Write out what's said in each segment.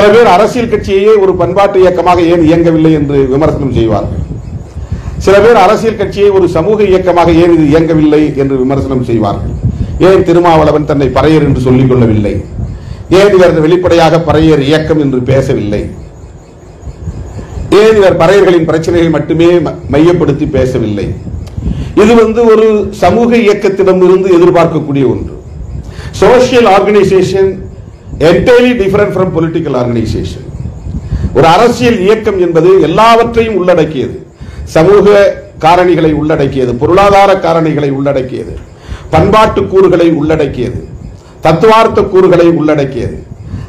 சில பேர் அரசியல் கட்சியையே ஒரு பண்பாட்டு இயக்கமாக ஏன் இயங்கவில்லை என்று விமர்சனம் செய்வார்கள். சில பேர் அரசியல் கட்சியை ஒரு சமூக இயக்கமாக ஏன் இது இயங்கவில்லை என்று விமர்சனம் செய்வார்கள். ஏன் திருமாவளவன் தன்னை பறையர் என்று சொல்லிக் கொள்ளவில்லை? ஏன் இவர் வெளிப்படையாக பறையர் இயக்கம் என்று பேசவில்லை? ஏன் இவர் பறையர்களின் பிரச்சனைகளை மட்டுமே மையப்படுத்தி பேசவில்லை? இது வந்து ஒரு சமூக இயக்கத்திடமிருந்து எதிர்பார்க்கக்கூடிய ஒன்று. Social organisation entirely different from political organisation ஒரு அரசியல் இயக்கம் என்பது எல்லாவற்றையும் உள்ளடக்கியது. சமூக காரணிகளை உள்ளடக்கியது பொருளாதார காரணிகளை உள்ளடக்கியது பண்பாட்டு கூறுகளை உள்ளடக்கியது தத்துவார்த்த கூறுகளை உள்ளடக்கியது.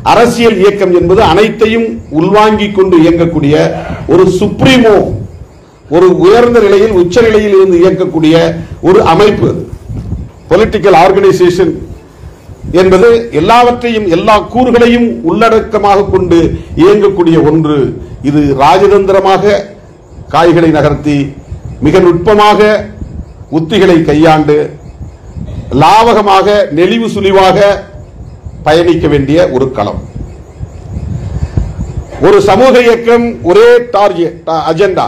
அரசியல் இயக்கம் என்பது அனைத்தையும் உள்வாங்கிக் கொண்டு இயங்கக்கூடிய ஒரு சுப்ரீமோ ஒரு உயர்ந்த நிலையில் உச்ச நிலையில் இருந்து இயக்கக்கூடிய ஒரு அமைப்பு அது. பொலிட்டிக்கல் ஆர்கனைசேஷன் என்பது எல்லாவற்றையும் எல்லா கூறுகளையும் உள்ளடக்கமாக கொண்டு இயங்கக்கூடிய ஒன்று. இது ராஜதந்திரமாக காய்களை நகர்த்தி மிக நுட்பமாக உத்திகளை கையாண்டு லாவகமாக நெளிவு சுழிவாக பயணிக்க வேண்டிய ஒரு களம். ஒரு சமூக இயக்கம் ஒரே டார்கெட் அஜெண்டா.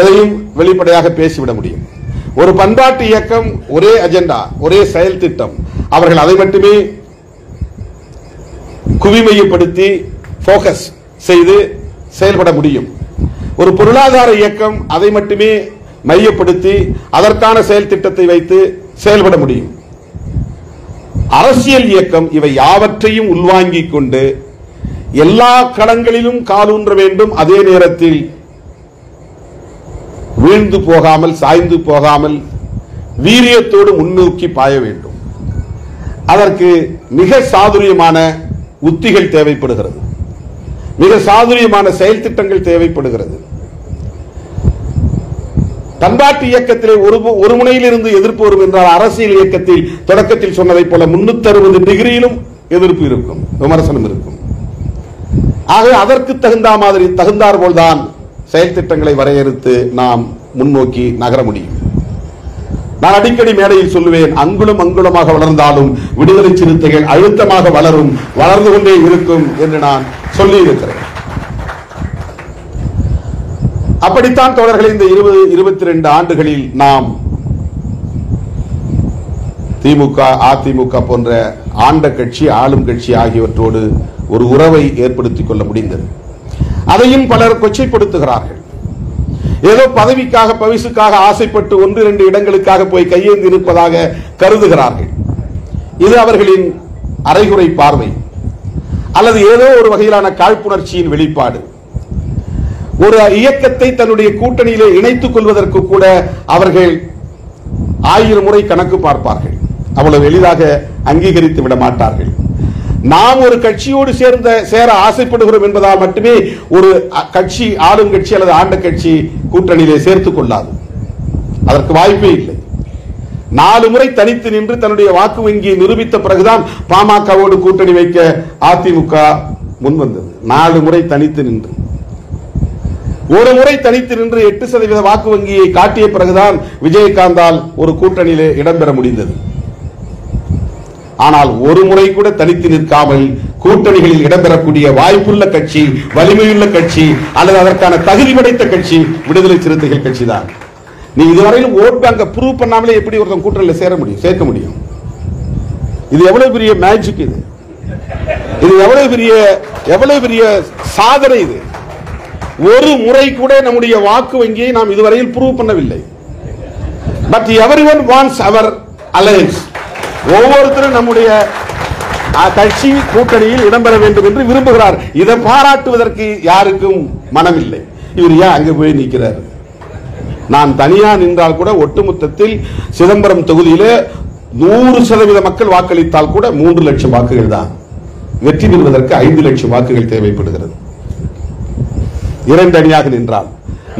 எதையும் வெளிப்படையாக பேசிவிட முடியும். ஒரு பண்பாட்டு இயக்கம் ஒரே அஜெண்டா ஒரே செயல் திட்டம். அவர்கள் அதை மட்டுமே குவிமையப்படுத்தி போக்கஸ் செய்து செயல்பட முடியும். ஒரு பொருளாதார இயக்கம் அதை மட்டுமே மையப்படுத்தி அதற்கான செயல் திட்டத்தை வைத்து செயல்பட முடியும். அரசியல் இயக்கம் இவை யாவற்றையும் உள்வாங்கிக் கொண்டு எல்லா களங்களிலும் காலூன்ற வேண்டும். அதே நேரத்தில் வீழ்ந்து போகாமல் சாய்ந்து போகாமல் வீரியத்தோடு முன்னோக்கி பாய வேண்டும். அதற்கு மிக சாதுரியமான உத்திகள் தேவைப்படுகிறது. மிக சாதுரியமான செயல் திட்டங்கள் தேவைப்படுகிறது. பண்பாட்டு இயக்கத்திலே ஒரு ஒரு முனையிலிருந்து எதிர்ப்பு வரும் என்றால் அரசியல் இயக்கத்தில் தொடக்கத்தில் சொன்னதைப் போல முன்னூத்தி அறுபது டிகிரியிலும் எதிர்ப்பு இருக்கும் விமர்சனம் இருக்கும். ஆக அதற்கு தகுந்த மாதிரி தகுந்தார் போல்தான் செயல் திட்டங்களை வரையறுத்து நாம் முன்னோக்கி நகர முடியும். நான் அடிக்கடி மேடையில் சொல்லுவேன் அங்குலம் அங்குலமாக வளர்ந்தாலும் விடுதலை சிறுத்தைகள் அழுத்தமாக வளரும் வளர்ந்து கொண்டே இருக்கும் என்று நான் சொல்லி இருக்கிறேன் அப்படித்தான் தோழர்களே இந்த இருபது இருபத்தி ரெண்டு ஆண்டுகளில் நாம் திமுக அதிமுக போன்ற ஆண்ட கட்சி ஆளும் கட்சி ஆகியவற்றோடு ஒரு உறவை ஏற்படுத்திக் கொள்ள முடிந்தது. அதையும் பலர் கொச்சைப்படுத்துகிறார்கள். ஏதோ பதவிக்காக பவிசுக்காக ஆசைப்பட்டு ஒன்று இரண்டு இடங்களுக்காக போய் கையேந்தி இருப்பதாக கருதுகிறார்கள். இது அவர்களின் அரைகுறை பார்வை. அல்லது ஏதோ ஒரு வகையிலான காழ்ப்புணர்ச்சியின் வெளிப்பாடு. ஒரு இயக்கத்தை தன்னுடைய கூட்டணியிலே இணைத்துக் கொள்வதற்கு கூட அவர்கள் ஆயிரம் முறை கணக்கு பார்ப்பார்கள். அவ்வளவு எளிதாக அங்கீகரித்து விட மாட்டார்கள். நாம் ஒரு கட்சியோடு சேர்ந்த சேர ஆசைப்படுகிறோம் என்பதால் மட்டுமே ஒரு கட்சி ஆளும் கட்சி அல்லது ஆண்ட கட்சி கூட்டணியிலே சேர்த்துக் கொள்ளாது. அதற்கு வாய்ப்பே இல்லை. நாலு முறை தனித்து நின்று தன்னுடைய வாக்கு வங்கியை நிரூபித்த பிறகுதான் பாமகவோடு கூட்டணி வைக்க அதிமுக முன்வந்தது. நாலு முறை தனித்து நின்று. ஒரு முறை தனித்து நின்று எட்டு சதவீத வாக்கு வங்கியை காட்டிய பிறகுதான் விஜயகாந்தால் ஒரு கூட்டணியிலே இடம்பெற முடிந்தது. ஆனால் ஒரு முறை கூட தனித்து நிற்காமல் கூட்டணிகளில் இடம்பெறக்கூடிய வாய்ப்புள்ள கட்சி வலிமையுள்ள கட்சி அல்லது அதற்கான தகுதி படைத்த கட்சி விடுதலை சிறுத்தைகள் கட்சி தான். நீ இதுவரையிலும் ஓட் பேங்க ப்ரூவ் பண்ணாமலே எப்படி ஒருத்தன் கூட்டணியில் சேர முடியும் சேர்க்க முடியும்? இது எவ்வளவு பெரிய மேஜிக் இது? இது எவ்வளவு பெரிய எவ்வளவு பெரிய சாதனை இது? ஒரு முறை கூட நம்முடைய வாக்கு வங்கியை நாம் இதுவரையில் ப்ரூவ் பண்ணவில்லை. But everyone wants our alliance ஒவ்வொருத்தரும் நம்முடைய கட்சி கூட்டணியில் இடம்பெற வேண்டும் என்று விரும்புகிறார். இதை பாராட்டுவதற்கு யாருக்கும் மனமில்லை. இவர் ஏன் அங்கு போய் நிற்கிறார்? நான் தனியா நின்றால் கூட ஒட்டுமொத்தத்தில் சிதம்பரம் தொகுதியிலே நூறு சதவீத மக்கள் வாக்களித்தால் கூட மூன்று லட்சம் வாக்குகள் தான். வெற்றி பெறுவதற்கு ஐந்து லட்சம் வாக்குகள் தேவைப்படுகிறது. இரண்டு அணியாக நின்றால்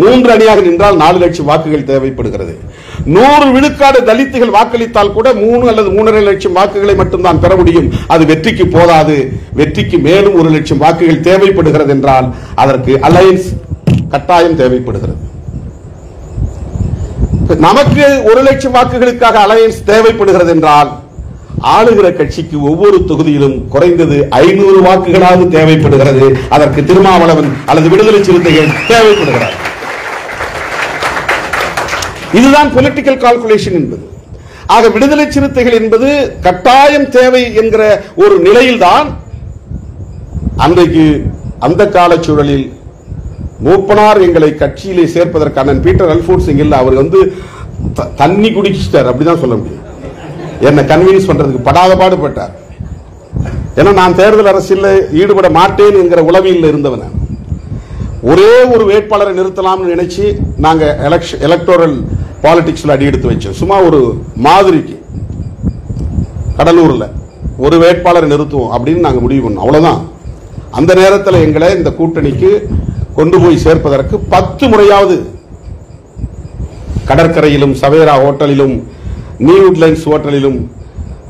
மூன்று அணியாக நின்றால் நாலு லட்சம் வாக்குகள் தேவைப்படுகிறது. நூறு விழுக்காடு தலித்துகள் வாக்களித்தால் கூட மூணு அல்லது மூணரை லட்சம் வாக்குகளை மட்டும்தான் பெற முடியும். அது வெற்றிக்கு போதாது. வெற்றிக்கு மேலும் ஒரு லட்சம் வாக்குகள் தேவைப்படுகிறது என்றால் அதற்கு அலையன்ஸ் கட்டாயம் தேவைப்படுகிறது. நமக்கு ஒரு லட்சம் வாக்குகளுக்காக அலையன்ஸ் தேவைப்படுகிறது என்றால் ஆளுகிற கட்சிக்கு ஒவ்வொரு தொகுதியிலும் குறைந்தது ஐநூறு வாக்குகளாவது தேவைப்படுகிறது. அதற்கு திருமாவளவன் அல்லது விடுதலை சிறுத்தைகள் தேவைப்படுகிறார் இதுதான் பொலிட்டிக்கல் கால்குலேஷன் என்பது. ஆக விடுதலை சிறுத்தைகள் என்பது கட்டாயம் தேவை என்கிற ஒரு நிலையில்தான் அன்றைக்கு அந்த கால சூழலில் மூப்பனார் எங்களை கட்சியிலே சேர்ப்பதற்கான பீட்டர் அல்போன்ஸ் இல்ல அவர் வந்து தண்ணி குடிச்சிட்டார். அப்படிதான் சொல்ல முடியும். என்னை கன்வின்ஸ் பண்றதுக்கு படாத பாடுபட்டார். ஏன்னா நான் தேர்தல் அரசியலில் ஈடுபட மாட்டேன் என்கிற உளவியில் இருந்தவன் ஒரே ஒரு வேட்பாளரை நிறுத்தலாம்னு நினைச்சு நாங்க எலக்ஷன் எலக்டோரல் பாலிடிக்ஸ்ல அடி எடுத்து வச்சேன் சும்மா ஒரு மாதிரிக்கு. கடலூர்ல. ஒரு வேட்பாளரை நிறுத்துவோம் அப்படின்னு நாங்க முடிவு பண்ணோம். அவ்வளவுதான். அந்த நேரத்தில் எங்களை இந்த கூட்டணிக்கு கொண்டு போய் சேர்ப்பதற்கு பத்து முறையாவது கடற்கரையிலும் சவேரா ஹோட்டலிலும் நியூட்லைன்ஸ் ஹோட்டலிலும்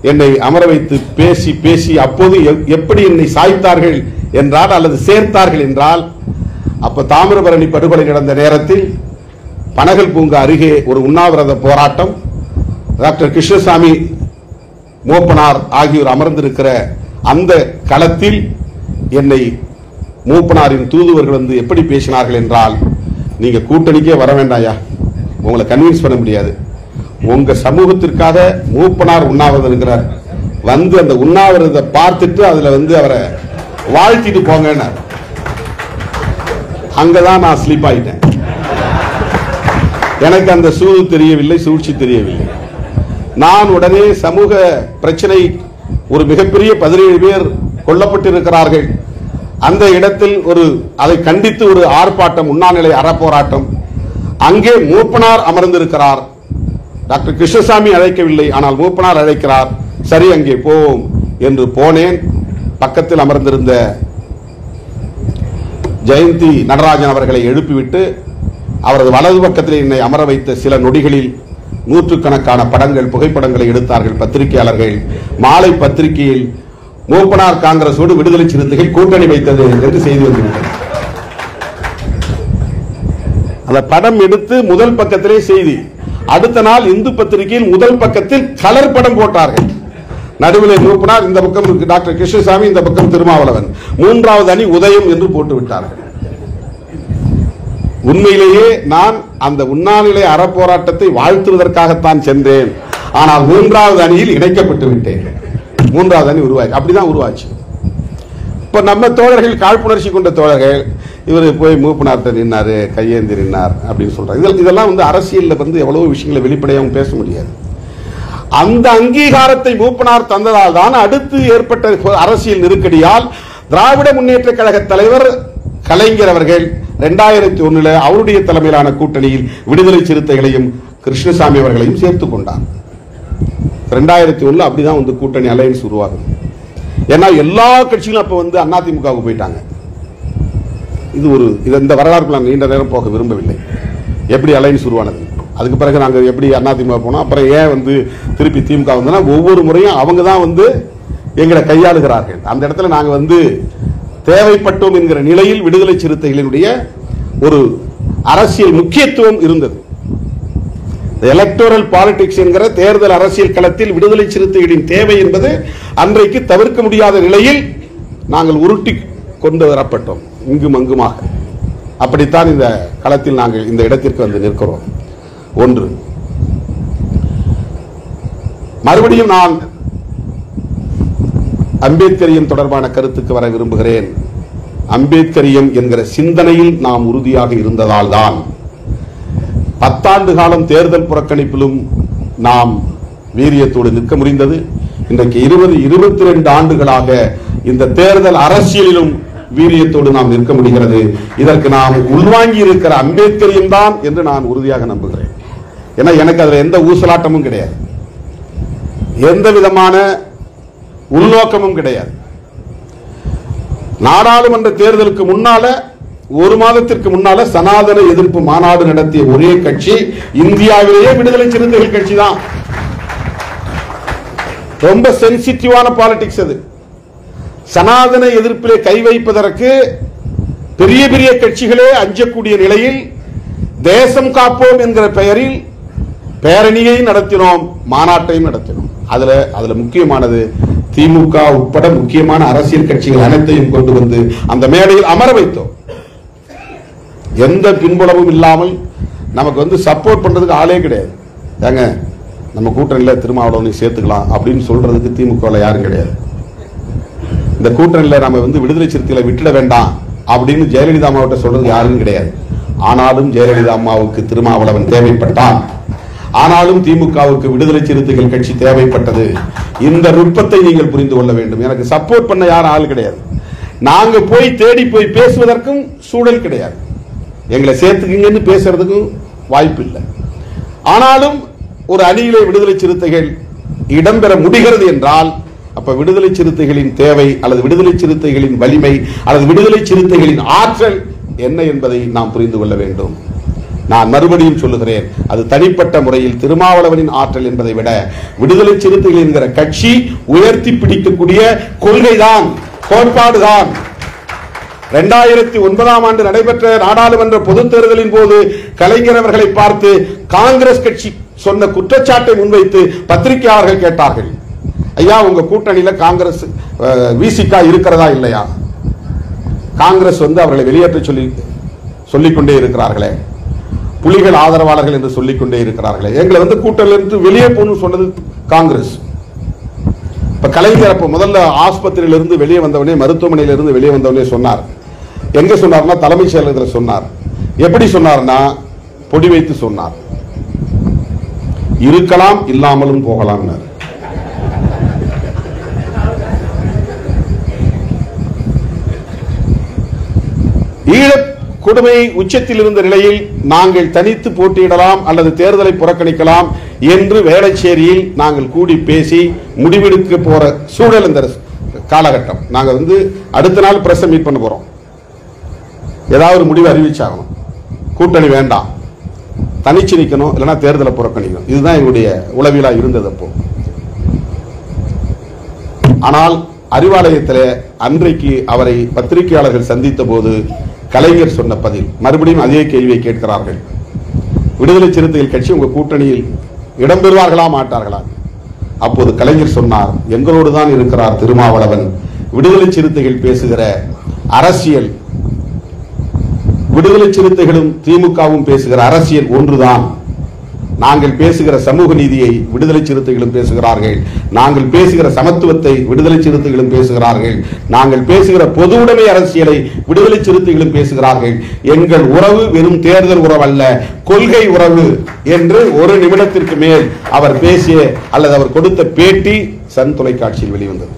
என்னை அமர வைத்து பேசி பேசி அப்போது எப்- எப்படி என்னை சாய்த்தார்கள் என்றால் அல்லது சேர்த்தார்கள் என்றால் அப்ப தாமிரபரணி படுகொலை நடந்த நேரத்தில் பனகல் பூங்கா அருகே ஒரு உண்ணாவிரத போராட்டம். டாக்டர் கிருஷ்ணசாமி மூப்பனார் ஆகியோர் அமர்ந்திருக்கிற அந்த களத்தில் என்னை மூப்பனாரின் தூதுவர்கள் வந்து எப்படி பேசினார்கள் என்றால் நீங்கள் கூட்டணிக்கே வர வேண்டாயா உங்களை கன்வின்ஸ் பண்ண முடியாது. உங்கள் சமூகத்திற்காக மூப்பனார் உண்ணாவிரதம் இருக்கிறார் வந்து அந்த உண்ணாவிரதத்தை பார்த்துட்டு அதில் வந்து அவரை வாழ்த்திட்டு போங்கன்னார். அங்கதான் நான் ஸ்லீப் ஆகிட்டேன் எனக்கு அந்த சூது தெரியவில்லை சூழ்ச்சி தெரியவில்லை. நான் உடனே சமூக பிரச்சனை ஒரு மிகப்பெரிய பதினேழு பேர் கொல்லப்பட்டிருக்கிறார்கள். அந்த இடத்தில் ஒரு அதை கண்டித்து ஒரு ஆர்ப்பாட்டம் உண்ணாநிலை அறப்போராட்டம். அங்கே மூப்பனார் அமர்ந்திருக்கிறார். டாக்டர் கிருஷ்ணசாமி அழைக்கவில்லை ஆனால் மூப்பனார் அழைக்கிறார். சரி அங்கே போவோம் என்று போனேன். பக்கத்தில் அமர்ந்திருந்த ஜெயந்தி நடராஜன் அவர்களை எழுப்பிவிட்டு அவரது வலது பக்கத்தில் என்னை அமர வைத்த சில நொடிகளில் நூற்றுக்கணக்கான படங்கள் புகைப்படங்களை எடுத்தார்கள் பத்திரிகையாளர்கள். மாலை பத்திரிகையில் மூப்பனார் காங்கிரஸோடு விடுதலை சிறுத்தைகள் கூட்டணி வைத்தது என்று செய்தி வந்திருக்கிறது. அந்த படம் எடுத்து முதல் பக்கத்திலே செய்தி. அடுத்த நாள் இந்து பத்திரிகையில் முதல் பக்கத்தில் கலர் படம் போட்டார்கள். நடுவில் மூப்பனார் இந்த பக்கம் டாக்டர் கிருஷ்ணசாமி இந்த பக்கம் திருமாவளவன். மூன்றாவது அணி உதயம் என்று போட்டு விட்டார்கள் உண்மையிலேயே நான் அந்த உண்ணாநிலை அறப்போராட்டத்தை வாழ்த்துவதற்காகத்தான் சென்றேன். ஆனால் மூன்றாவது அணியில் இணைக்கப்பட்டு விட்டேன். மூன்றாவது அணி உருவாச்சு அப்படிதான் உருவாச்சு. இப்ப நம்ம தோழர்கள் காழ்ப்புணர்ச்சி கொண்ட தோழர்கள் இவர் போய் மூப்பனார்ட்ட நின்னாரு கையேந்தி நின்னார் அப்படின்னு சொல்றாங்க. இதெல்லாம் இதெல்லாம் வந்து அரசியலில் வந்து எவ்வளவு விஷயங்களை வெளிப்படையாகவும் பேச முடியாது. அந்த அங்கீகாரத்தை மூப்பனார் தந்ததால் தான் அடுத்து ஏற்பட்ட அரசியல் நெருக்கடியால் திராவிட முன்னேற்ற கழக தலைவர் கலைஞர் அவர்கள் ரெண்டாயிரத்தி ஒண்ணுல அவருடைய தலைமையிலான கூட்டணியில் விடுதலை சிறுத்தைகளையும் கிருஷ்ணசாமி அவர்களையும் சேர்த்து கொண்டார். ரெண்டாயிரத்தி ஒண்ணுல அப்படிதான் வந்து கூட்டணி அலையன்ஸ் உருவாகுது. ஏன்னா எல்லா கட்சிகளும் அப்ப வந்து அதிமுகவுக்கு போயிட்டாங்க. இது ஒரு இது இந்த வரலாறுக்குள்ள நீண்ட நேரம் போக விரும்பவில்லை. எப்படி அலைன்ஸ் உருவானது? அதுக்கு பிறகு நாங்கள் எப்படி அதிமுக போனோம் அப்புறம் ஏன் வந்து திருப்பி திமுக வந்தோம்னா ஒவ்வொரு முறையும் அவங்க தான் வந்து எங்களை கையாளுகிறார்கள். அந்த இடத்துல நாங்கள் வந்து தேவைப்பட்டோம் என்கிற நிலையில் விடுதலை சிறுத்தைகளினுடைய ஒரு அரசியல் முக்கியத்துவம் இருந்தது. எலக்டோரல் பாலிடிக்ஸ் என்கிற தேர்தல் அரசியல் களத்தில் விடுதலை சிறுத்தைகளின் தேவை என்பது அன்றைக்கு தவிர்க்க முடியாத நிலையில் நாங்கள் உருட்டி கொண்டு வரப்பட்டோம் இங்கும் அங்குமாக. அப்படித்தான் இந்த களத்தில் நாங்கள் இந்த இடத்திற்கு வந்து நிற்கிறோம். ஒன்று மறுபடியும் நான் அம்பேத்கரியம் தொடர்பான கருத்துக்கு வர விரும்புகிறேன். அம்பேத்கரியம் என்கிற சிந்தனையில் நாம் உறுதியாக இருந்ததால் தான் பத்தாண்டு காலம் தேர்தல் புறக்கணிப்பிலும் நாம் வீரியத்தோடு நிற்க முடிந்தது இன்றைக்கு இருபது இருபத்தி ரெண்டு ஆண்டுகளாக இந்த தேர்தல் அரசியலிலும் வீரியத்தோடு நாம் நிற்க முடிகிறது. இதற்கு நாம் உள்வாங்கி இருக்கிற அம்பேத்கரியம் தான் என்று நான் உறுதியாக நம்புகிறேன். ஏன்னா எனக்கு அதில் எந்த ஊசலாட்டமும் கிடையாது. எந்த விதமான உள்நோக்கமும் கிடையாது. நாடாளுமன்ற தேர்தலுக்கு முன்னால ஒரு மாதத்திற்கு முன்னால சனாதன எதிர்ப்பு மாநாடு நடத்திய ஒரே கட்சி இந்தியாவிலேயே விடுதலை சிறுத்தைகள் கட்சி தான் ரொம்ப சென்சிட்டிவான பாலிடிக்ஸ் அது. சனாதன எதிர்ப்பிலே கை வைப்பதற்கு பெரிய பெரிய கட்சிகளே அஞ்சக்கூடிய நிலையில் தேசம் காப்போம் என்கிற பெயரில் பேரணியை நடத்தினோம் மாநாட்டையும் நடத்தினோம். அதுல அதுல முக்கியமானது திமுக உட்பட முக்கியமான அரசியல் கட்சிகள் அனைத்தையும் கொண்டு வந்து அந்த மேடையில் அமர வைத்தோம். எந்த பின்புலமும் இல்லாமல் நமக்கு வந்து சப்போர்ட் பண்றதுக்கு ஆளே கிடையாது. ஏங்க நம்ம கூட்டணியில் திருமாவளவனை சேர்த்துக்கலாம் அப்படின்னு சொல்றதுக்கு திமுகவில் யாரும் கிடையாது. இந்த கூட்டணியில் நம்ம வந்து விடுதலை சிறுத்தைகளை விட்டுட வேண்டாம் அப்படின்னு ஜெயலலிதா அம்மாவிட்ட சொல்றது யாரும் கிடையாது. ஆனாலும் ஜெயலலிதா அம்மாவுக்கு திருமாவளவன் தேவைப்பட்டான். ஆனாலும் திமுகவுக்கு விடுதலை சிறுத்தைகள் கட்சி தேவைப்பட்டது. இந்த நுட்பத்தை நீங்கள் புரிந்து கொள்ள வேண்டும். எனக்கு சப்போர்ட் பண்ண யாரும் ஆள் கிடையாது. நாங்க போய் தேடி போய் பேசுவதற்கும் சூழல் கிடையாது. எங்களை சேர்த்துக்குங்கன்னு பேசுறதுக்கும் வாய்ப்பு இல்லை. ஆனாலும் ஒரு அணியிலே விடுதலை சிறுத்தைகள் இடம்பெற முடிகிறது என்றால் அப்ப விடுதலை சிறுத்தைகளின் தேவை அல்லது விடுதலை சிறுத்தைகளின் வலிமை அல்லது விடுதலை சிறுத்தைகளின் ஆற்றல் என்ன என்பதை நாம் புரிந்து கொள்ள வேண்டும். நான் மறுபடியும் சொல்லுகிறேன் அது தனிப்பட்ட முறையில் திருமாவளவனின் ஆற்றல் என்பதை விட விடுதலை சிறுத்தைகள் என்கிற கட்சி உயர்த்தி பிடிக்கக்கூடிய கொள்கைதான் கோட்பாடுதான். இரண்டாயிரத்தி ஒன்பதாம் ஆண்டு நடைபெற்ற நாடாளுமன்ற பொதுத் தேர்தலின் போது கலைஞர் அவர்களை பார்த்து காங்கிரஸ் கட்சி சொன்ன குற்றச்சாட்டை முன்வைத்து பத்திரிகையாளர்கள் கேட்டார்கள். ஐயா உங்க கூட்டணியில காங்கிரஸ் விசிகா இருக்கிறதா இல்லையா? காங்கிரஸ் வந்து அவர்களை வெளியேற்ற சொல்லி சொல்லிக்கொண்டே இருக்கிறார்களே. புலிகள் ஆதரவாளர்கள் என்று சொல்லிக்கொண்டே இருக்கிறார்களே. எங்களை வந்து கூட்டணியிலிருந்து வெளியே போகணும்னு சொன்னது காங்கிரஸ். இப்போ கலைஞர் அப்போ முதல்ல ஆஸ்பத்திரியிலிருந்து வெளியே வந்தவனே மருத்துவமனையிலிருந்து வெளியே வந்தவனே சொன்னார். எங்க சொன்னார்னா தலைமைச் செயலகத்தில் சொன்னார். எப்படி சொன்னார்னா பொடி வைத்து சொன்னார். இருக்கலாம் இல்லாமலும் போகலாம்னார். ஈழ கொடுமை உச்சத்தில் இருந்த நிலையில் நாங்கள் தனித்து போட்டியிடலாம் அல்லது தேர்தலை புறக்கணிக்கலாம் என்று வேளச்சேரியில் நாங்கள் கூடி பேசி முடிவெடுக்க போற சூழல் இந்த காலகட்டம். நாங்கள் வந்து அடுத்த நாள் பிரஸ் மீட் பண்ண போறோம். ஏதாவது ஒரு முடிவு அறிவிச்சாகணும். கூட்டணி வேண்டாம். தனிச்சு நிற்கணும் இல்லைன்னா தேர்தலை புறக்கணிக்கணும். இதுதான் எங்களுடைய உளவிலா இருந்தது அப்போ. ஆனால் அறிவாலயத்தில் அன்றைக்கு அவரை பத்திரிகையாளர்கள் சந்தித்த போது கலைஞர் சொன்ன பதில். மறுபடியும் அதே கேள்வியை கேட்கிறார்கள். விடுதலை சிறுத்தைகள் கட்சி உங்க கூட்டணியில் இடம்பெறுவார்களா மாட்டார்களா? அப்போது கலைஞர் சொன்னார் எங்களோடு தான் இருக்கிறார் திருமாவளவன். விடுதலை சிறுத்தைகள் பேசுகிற அரசியல். விடுதலை சிறுத்தைகளும் திமுகவும் பேசுகிற அரசியல் ஒன்றுதான். நாங்கள் பேசுகிற சமூக நீதியை விடுதலை சிறுத்தைகளும் பேசுகிறார்கள். நாங்கள் பேசுகிற சமத்துவத்தை விடுதலை சிறுத்தைகளும் பேசுகிறார்கள். நாங்கள் பேசுகிற பொது உடைமை அரசியலை விடுதலை சிறுத்தைகளும் பேசுகிறார்கள். எங்கள் உறவு வெறும் தேர்தல் உறவு அல்ல கொள்கை உறவு என்று ஒரு நிமிடத்திற்கு மேல் அவர் பேசிய அல்லது அவர் கொடுத்த பேட்டி சன் தொலைக்காட்சியில் வெளிவந்தது.